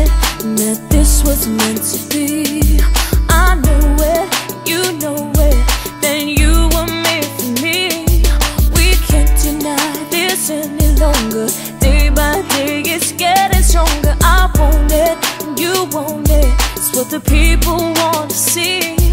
it And that this was meant to be. I know it, you know it Then you were made for me. We can't deny this any longer. Day by day it's getting stronger. I want it, you want it. It's what the people want to see.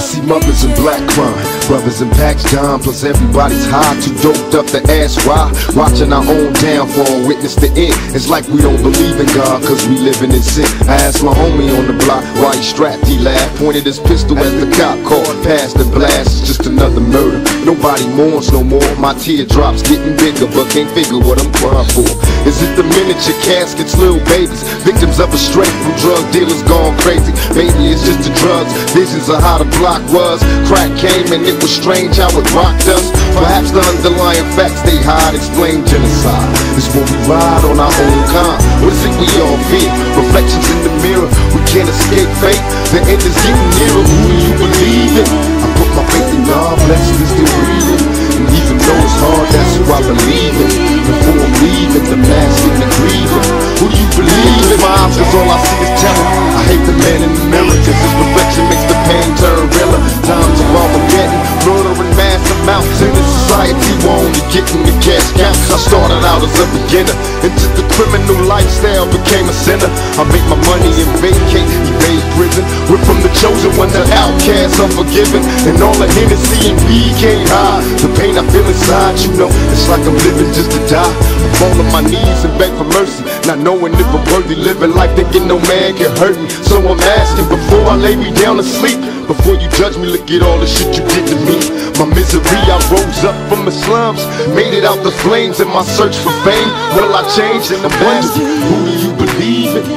See mothers in black crime, brothers in packs down, plus everybody's high, too doped up to ask why. Watching our own downfall, witness the end. It's like we don't believe in God, cause we living in sin. I asked my homie on the block why he strapped, he laughed, pointed his pistol at the cop car, passed the blast, it's just another murder. Nobody mourns no more, my teardrops getting bigger, but can't figure what I'm crying for. Is it the miniature caskets, little babies, victims of a straight from drug dealers gone crazy? Drugs, visions of how the block was. Crack came and it was strange how it rocked us. Perhaps the underlying facts they hide explain genocide. It's when we ride on our own kind. What is it we all fear? Reflections in the mirror, we can't escape fate. The end is getting a beginner, into the criminal lifestyle, became a sinner. I make my money and vacate, evade prison. We're from the chosen one, the outcasts, unforgiven. And all the Hennessy can't hide. The pain I feel inside, you know, it's like I'm living just to die. I fall on my knees and beg for mercy, not knowing if I'm worthy living life, thinking no man can hurt me. So I'm asking before I lay me down to sleep. Before you judge me, look at all the shit you did to me. My misery, rose up from the slums, made it out the flames in my search for fame. Will I change in the wonder? Who do you believe in?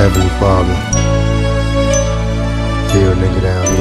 Heavenly Father, hear a nigga down